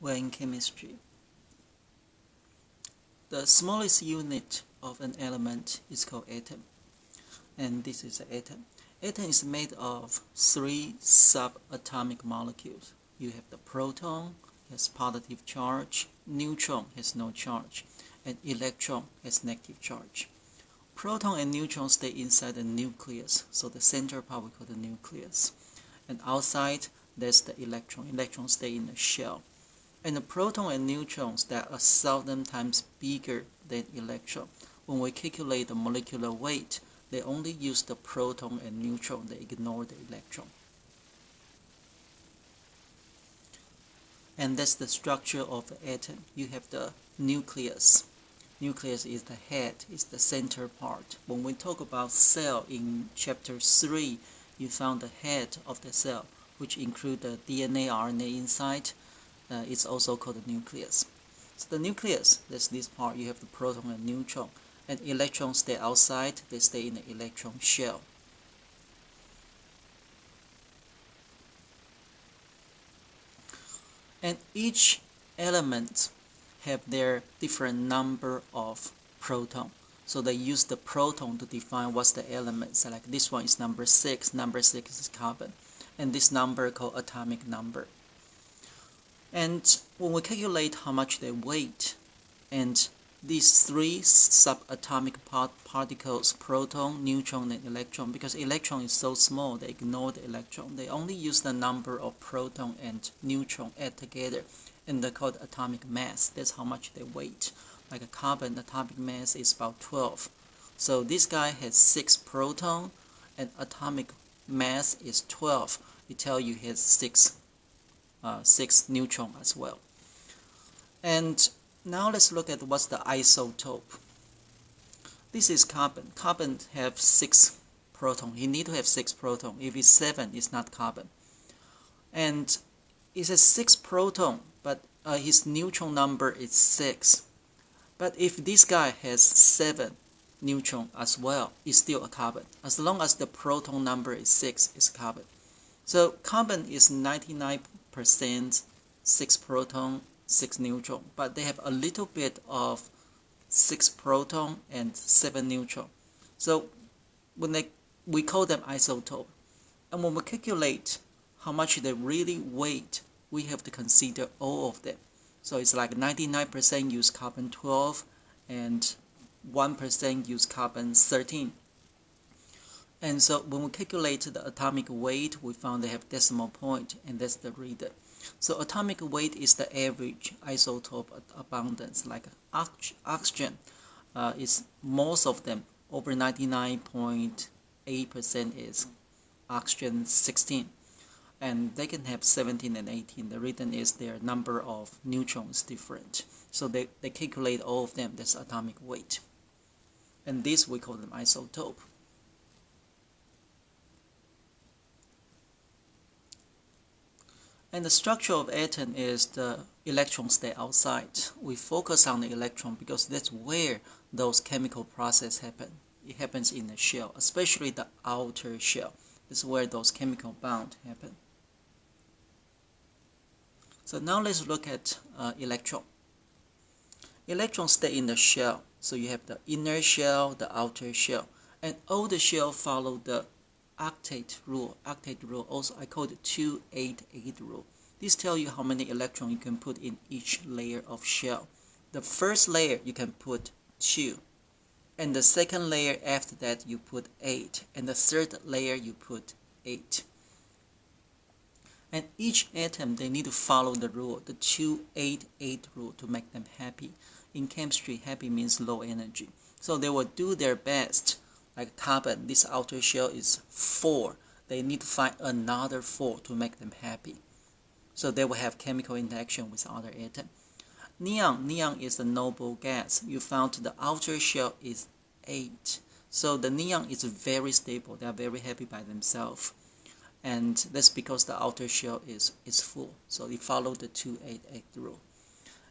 we're in chemistry. The smallest unit of an element is called atom. And this is an atom. Atom is made of three subatomic molecules. You have the proton, has positive charge, neutron has no charge, and electron has negative charge. Proton and neutron stay inside the nucleus, so the center part we call the nucleus. And outside, there's the electron. Electrons stay in the shell. And the proton and neutrons that are thousand times bigger than electron. When we calculate the molecular weight, they only use the proton and neutron. They ignore the electron. And that's the structure of the atom. You have the nucleus. Nucleus is the head, is the center part. When we talk about cell in chapter 3, you found the head of the cell, which include the DNA, RNA inside, uh, it's also called the nucleus. So the nucleus, that's this part, you have the proton and neutron. And electrons stay outside, they stay in the electron shell. And each element have their different number of proton. So they use the proton to define what's the element. So like this one is number 6, number 6 is carbon. And this number called atomic number. And when we calculate how much they weigh, and these three subatomic part particles, proton, neutron, and electron, because electron is so small, they ignore the electron. They only use the number of proton and neutron add together, and they called atomic mass. That's how much they weigh. Like a carbon, atomic mass is about 12. So this guy has 6 proton, and atomic mass is 12. It tells you he has 6 uh, 6 neutron as well. And now let's look at what's the isotope. This is carbon. Carbon have 6 proton. You need to have 6 proton. If it's 7, it's not carbon. And it's a 6 proton, but uh, his neutron number is 6. But if this guy has 7 neutron as well, it's still a carbon. As long as the proton number is 6, it's carbon. So carbon is 99 percent 6 proton 6 neutron. But they have a little bit of 6 proton and 7 neutron. So when they we call them isotope. And when we calculate how much they really weigh we have to consider all of them. So it's like 99% use carbon 12 and 1% use carbon 13 and so when we calculate the atomic weight, we found they have decimal point, and that's the reader. So atomic weight is the average isotope abundance, like oxygen uh, is most of them, over 99.8% is oxygen 16. And they can have 17 and 18. The reason is their number of neutrons different. So they, they calculate all of them, that's atomic weight. And this we call them isotope. And the structure of atom is the electrons stay outside. We focus on the electron because that's where those chemical processes happen. It happens in the shell, especially the outer shell. This is where those chemical bonds happen. So now let's look at uh, electron. Electrons stay in the shell. So you have the inner shell, the outer shell. And all the shell follow the octet rule. Octet rule, also I call it 288 rule. This tells you how many electrons you can put in each layer of shell. The first layer you can put 2. And the second layer after that you put 8. And the third layer you put 8. And each atom they need to follow the rule, the 288 rule to make them happy. In chemistry, happy means low energy. So they will do their best like carbon, this outer shell is 4. They need to find another 4 to make them happy. So they will have chemical interaction with other atoms. Neon, neon is a noble gas. You found the outer shell is 8. So the neon is very stable. They are very happy by themselves. And that's because the outer shell is, is full. So they follow the 288 rule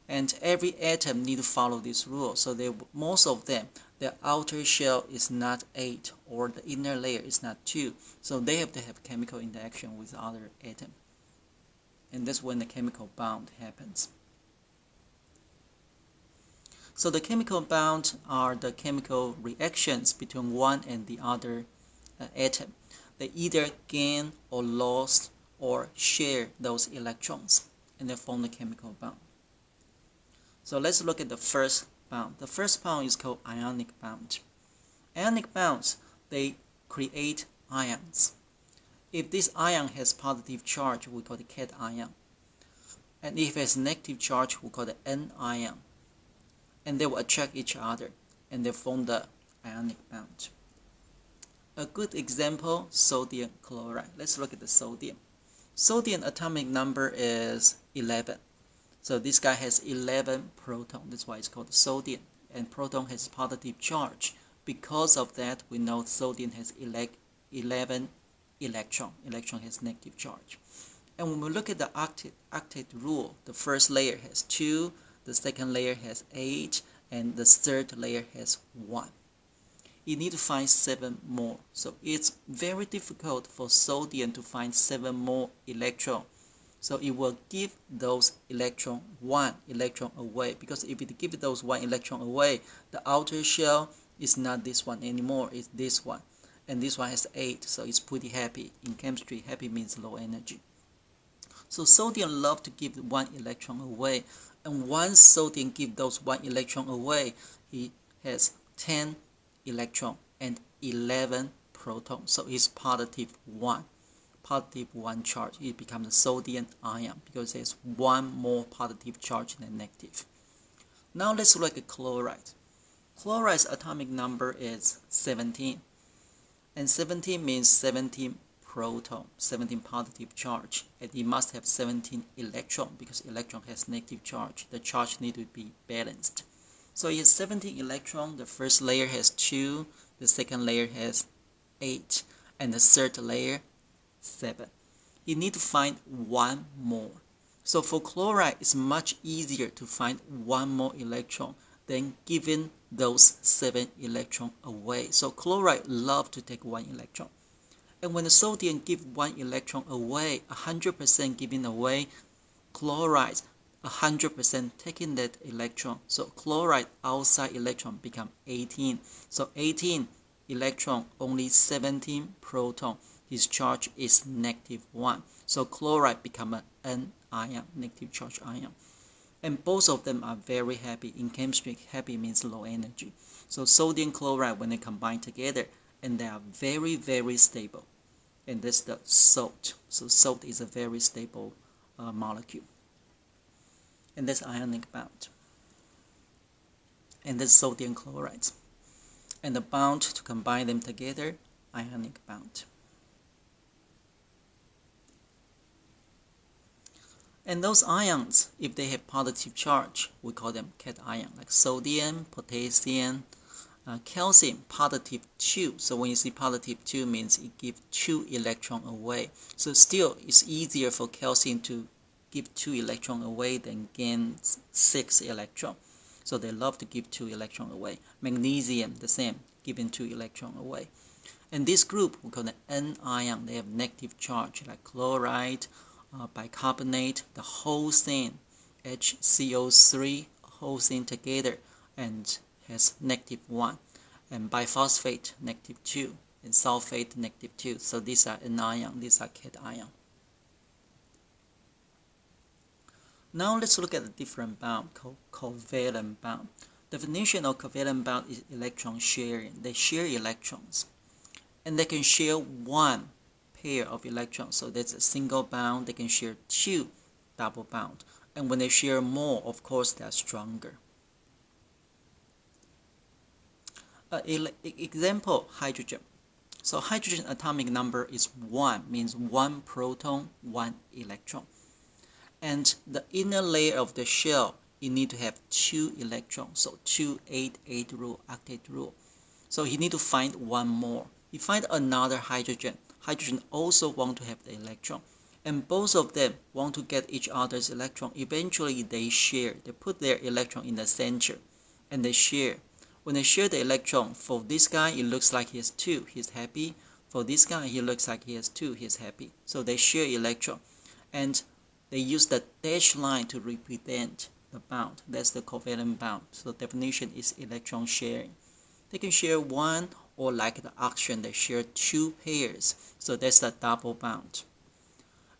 and every atom need to follow this rule. So they, most of them, the outer shell is not 8 or the inner layer is not 2. So they have to have chemical interaction with other atom. and that's when the chemical bond happens. So the chemical bond are the chemical reactions between one and the other uh, atom. They either gain or lost or share those electrons and they form the chemical bond. So let's look at the first bond. The first bond is called ionic bond. Ionic bonds, they create ions. If this ion has positive charge, we call it cation. And if it has negative charge, we call it anion. And they will attract each other and they form the ionic bond. A good example, sodium chloride. Let's look at the sodium. Sodium atomic number is 11. So this guy has 11 proton. That's why it's called sodium. And proton has positive charge. Because of that, we know sodium has 11 electron. Electron has negative charge. And when we look at the octet, octet rule, the first layer has 2, the second layer has 8, and the third layer has 1. You need to find 7 more. So it's very difficult for sodium to find 7 more electron. So it will give those electron 1 electron away. Because if it gives those 1 electron away, the outer shell is not this one anymore, it's this one. And this one has 8 so it's pretty happy. In chemistry happy means low energy. So sodium love to give one electron away. And once sodium give those one electron away he has 10 electron and 11 proton so it's positive 1 positive 1 charge it becomes a sodium ion because there's one more positive charge than negative now let's look at chloride chloride's atomic number is 17 and 17 means 17 proton, 17 positive charge. And it must have 17 electron because electron has negative charge. The charge need to be balanced. So it's 17 electron. The first layer has 2, the second layer has 8, and the third layer 7. You need to find one more. So for chloride, it's much easier to find one more electron than giving those seven electron away. So chloride love to take one electron. And when the sodium give one electron away, 100% giving away, chloride 100% taking that electron. So chloride outside electron become 18. So 18 electron, only 17 proton. His charge is negative 1. So chloride become an ion, negative charge ion and both of them are very happy. In chemistry, happy means low energy. So sodium chloride, when they combine together, and they are very, very stable. And that's the salt. So salt is a very stable uh, molecule. And that's ionic bound. And that's sodium chloride. And the bond to combine them together, ionic bound. And those ions, if they have positive charge, we call them cation, like sodium, potassium, uh, calcium, positive 2. So when you see positive 2 means it gives 2 electron away. So still, it's easier for calcium to give 2 electron away than gain 6 electron. So they love to give 2 electron away. Magnesium, the same, giving 2 electron away. And this group, we call them anion. They have negative charge, like chloride, uh, bicarbonate, the whole thing, HCO3, whole thing together, and has negative 1. And biphosphate, negative 2. And sulfate, negative 2. So these are anion, these are cation. Now let's look at the different bound called covalent bound. Definition of covalent bound is electron sharing. They share electrons. And they can share one pair of electrons. So that's a single bond. They can share two double bond. And when they share more, of course, they're stronger. Uh, example, hydrogen. So hydrogen atomic number is 1, means 1 proton, 1 electron. And the inner layer of the shell, you need to have 2 electrons. So 2, 8, 8 rule, octet rule. So you need to find one more. You find another hydrogen hydrogen also want to have the electron. And both of them want to get each other's electron. Eventually, they share. They put their electron in the center and they share. When they share the electron, for this guy, it looks like he has two. He's happy. For this guy, he looks like he has two. He's happy. So they share electron. And they use the dashed line to represent the bond. That's the covalent bond. So the definition is electron sharing. They can share one or like the oxygen, they share two pairs. So that's the double bond.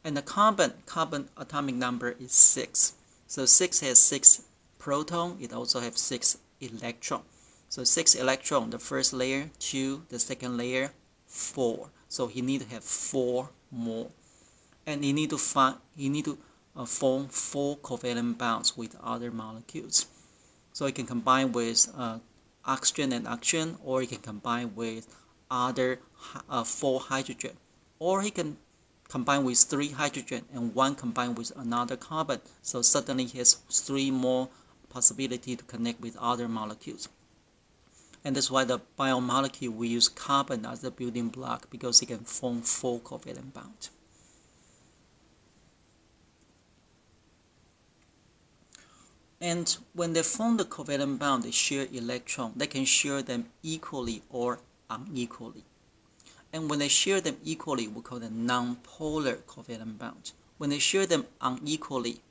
And the carbon, carbon atomic number is 6. So 6 has 6 proton, it also has 6 electron. So 6 electron, the first layer, 2, the second layer, 4. So he need to have 4 more. And he need to find, he need to uh, form 4 covalent bonds with other molecules. So he can combine with uh, oxygen and oxygen, or he can combine with other uh, 4 hydrogen. Or he can combine with 3 hydrogen and 1 combine with another carbon. So suddenly he has 3 more possibility to connect with other molecules. And that's why the biomolecule we use carbon as the building block because it can form four covalent bonds. And when they form the covalent bond, they share electron. They can share them equally or unequally. And when they share them equally, we call them nonpolar covalent bond. When they share them unequally,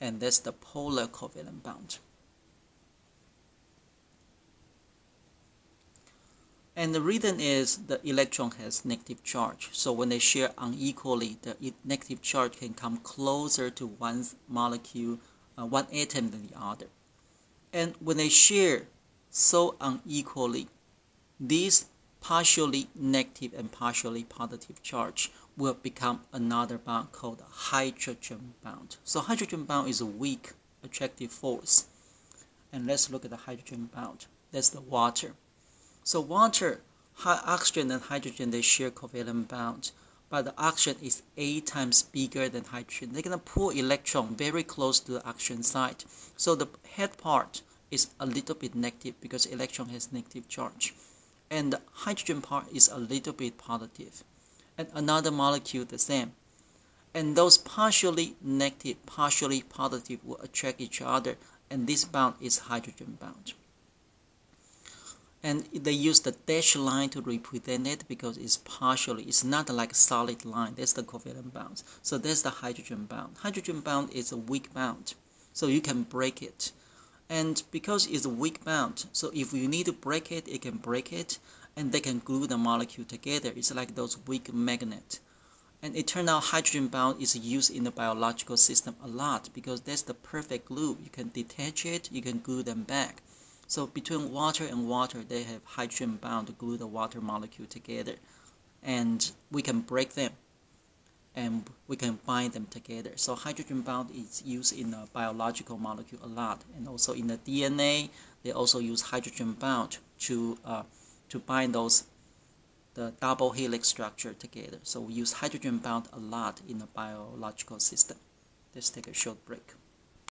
and that's the polar covalent bond. And the reason is the electron has negative charge. So when they share unequally, the negative charge can come closer to one molecule, uh, one atom than the other. And when they share so unequally, these partially negative and partially positive charge will become another bond called a hydrogen bond. So hydrogen bond is a weak attractive force. And let's look at the hydrogen bond. That's the water. So water, oxygen and hydrogen, they share covalent bond, but the oxygen is eight times bigger than hydrogen. They're gonna pull electron very close to the oxygen side. So the head part is a little bit negative because electron has negative charge. And the hydrogen part is a little bit positive. And another molecule the same. And those partially negative, partially positive will attract each other. And this bond is hydrogen bound and they use the dashed line to represent it because it's partially it's not like a solid line. That's the covalent bond so that's the hydrogen bond hydrogen bond is a weak bond so you can break it. And because it's a weak bond so if you need to break it it can break it and they can glue the molecule together. It's like those weak magnet. And it turned out hydrogen bond is used in the biological system a lot because that's the perfect glue. You can detach it you can glue them back so between water and water, they have hydrogen bound to glue the water molecule together. And we can break them and we can bind them together. So hydrogen bound is used in a biological molecule a lot. And also in the DNA, they also use hydrogen bound to, uh, to bind those the double helix structure together. So we use hydrogen bound a lot in the biological system. Let's take a short break.